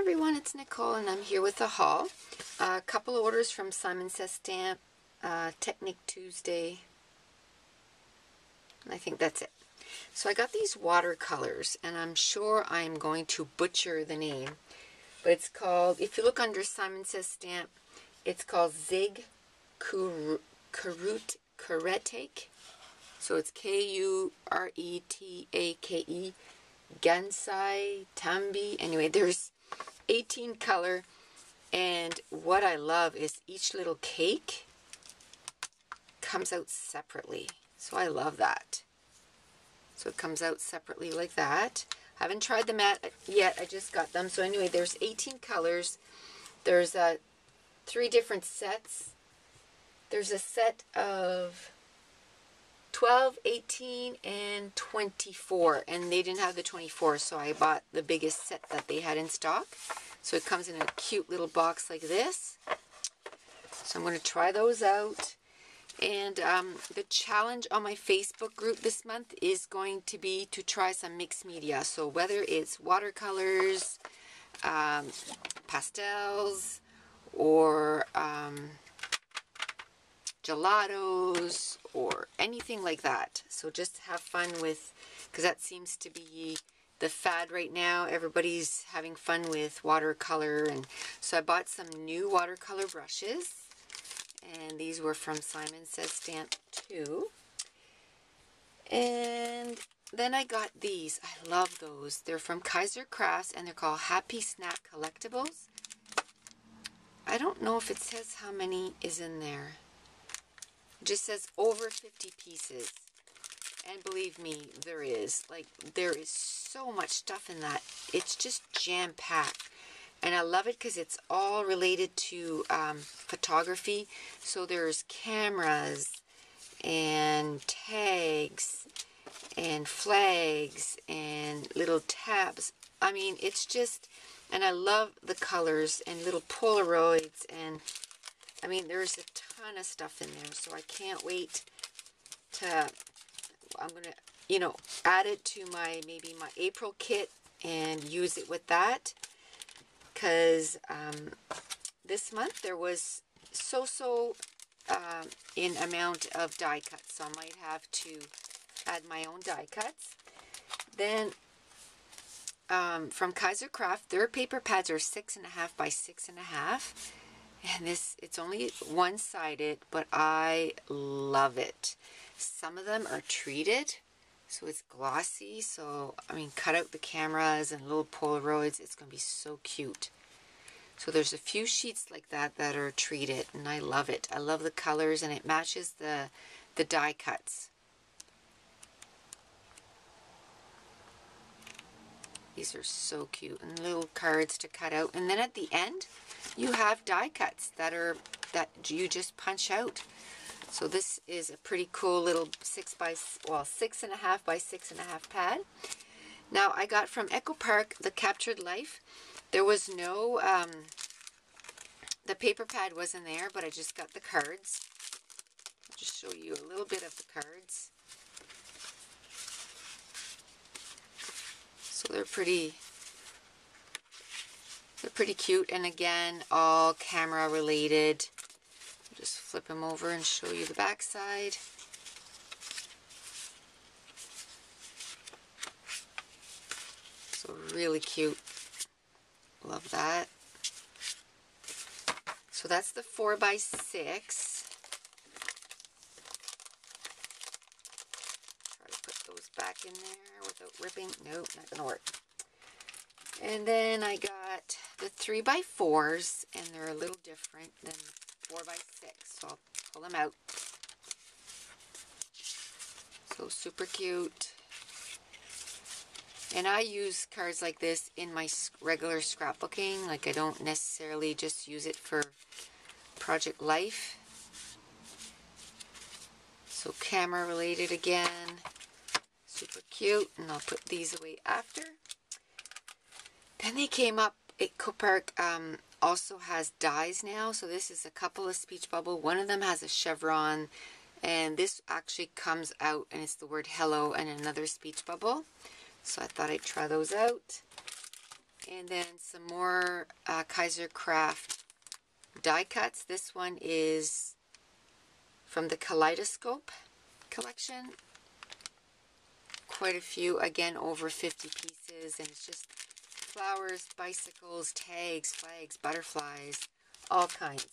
everyone, it's Nicole and I'm here with a haul. A couple orders from Simon Says Stamp, uh, Technique Tuesday. And I think that's it. So I got these watercolors and I'm sure I'm going to butcher the name. But it's called, if you look under Simon Says Stamp, it's called Zig Kurut Kuretake. So it's K-U-R-E-T-A-K-E. Gansai, Tambi. Anyway, there's 18 color. And what I love is each little cake comes out separately. So I love that. So it comes out separately like that. I haven't tried them at, yet. I just got them. So anyway, there's 18 colors. There's uh, three different sets. There's a set of 12, 18, and 24. And they didn't have the 24, so I bought the biggest set that they had in stock. So it comes in a cute little box like this. So I'm going to try those out. And um, the challenge on my Facebook group this month is going to be to try some mixed media. So whether it's watercolors, um, pastels, or um, gelatos, or anything like that. So just have fun with, because that seems to be the fad right now. Everybody's having fun with watercolor. And so I bought some new watercolor brushes. And these were from Simon Says Stamp 2. And then I got these. I love those. They're from Kaiser Crafts and they're called Happy Snap Collectibles. I don't know if it says how many is in there. Just says over 50 pieces. And believe me, there is. Like, there is so much stuff in that. It's just jam-packed. And I love it because it's all related to um, photography. So there's cameras and tags and flags and little tabs. I mean, it's just, and I love the colors and little Polaroids and, I mean, there's a ton of stuff in there. So I can't wait to, I'm going to, you know, add it to my, maybe my April kit and use it with that because um, this month there was so-so uh, in amount of die cuts, so I might have to add my own die cuts. Then um, from Kaiser Craft, their paper pads are six and a half by six and a half. And this, it's only one-sided, but I love it. Some of them are treated, so it's glossy. So, I mean, cut out the cameras and little Polaroids. It's going to be so cute. So there's a few sheets like that that are treated, and I love it. I love the colors, and it matches the, the die cuts. These are so cute, and little cards to cut out. And then at the end, you have die cuts that are that you just punch out. So this is a pretty cool little six by, well, six and a half by six and a half pad. Now I got from Echo Park the Captured Life. There was no, um, the paper pad wasn't there, but I just got the cards. I'll just show you a little bit of the cards. They're pretty, they're pretty cute. And again, all camera related just flip them over and show you the back side. So really cute. Love that. So that's the 4 by 6 Try to put those back in there without ripping. Nope, not going to work. And then I got the 3 by 4s and they're a little different than 4 by 6 so I'll pull them out. So super cute. And I use cards like this in my regular scrapbooking. Like I don't necessarily just use it for Project Life. So camera related again. Super cute. And I'll put these away after. Then they came up at Echo Park um, also has dies now. So this is a couple of speech bubble. One of them has a chevron. And this actually comes out and it's the word hello and another speech bubble. So I thought I'd try those out. And then some more uh, Kaiser Craft die cuts. This one is from the Kaleidoscope collection. Quite a few, again, over 50 pieces. And it's just flowers, bicycles, tags, flags, butterflies, all kinds.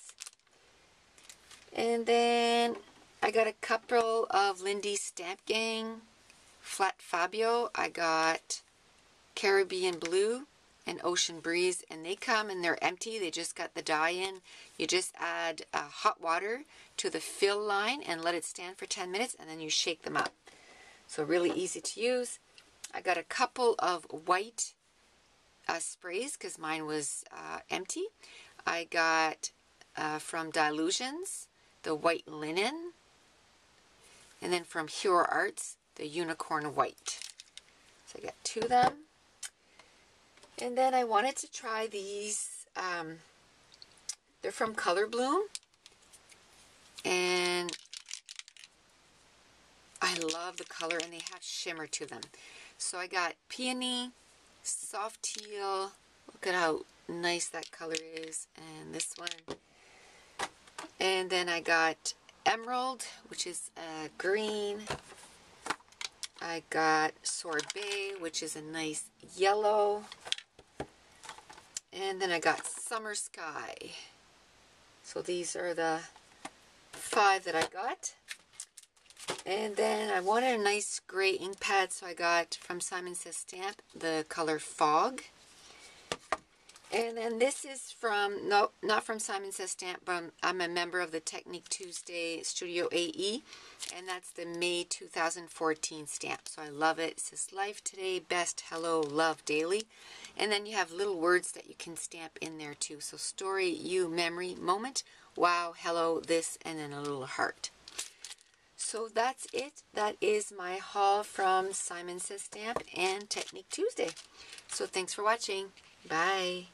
And then I got a couple of Lindy's Stamp Gang Flat Fabio. I got Caribbean Blue and Ocean Breeze, and they come and they're empty. They just got the dye in. You just add uh, hot water to the fill line and let it stand for 10 minutes, and then you shake them up. So really easy to use. I got a couple of white uh, sprays because mine was uh, empty. I got uh, from Dylusions the white linen, and then from Hero Arts the unicorn white. So I got two of them. And then I wanted to try these. Um, they're from Color Bloom. And I love the color and they have shimmer to them. So I got peony, soft teal. Look at how nice that color is. And this one. And then I got emerald, which is uh, green. I got sorbet, which is a nice yellow. And then I got Summer Sky. So these are the five that I got. And then I wanted a nice gray ink pad, so I got from Simon Says Stamp the color Fog. And then this is from, no, not from Simon Says Stamp, but I'm a member of the Technique Tuesday Studio AE, and that's the May 2014 stamp. So I love it. It says Life Today, Best, Hello, Love, Daily. And then you have little words that you can stamp in there too. So Story, You, Memory, Moment, Wow, Hello, This, and then a little heart. So that's it. That is my haul from Simon Says Stamp and Technique Tuesday. So thanks for watching. Bye.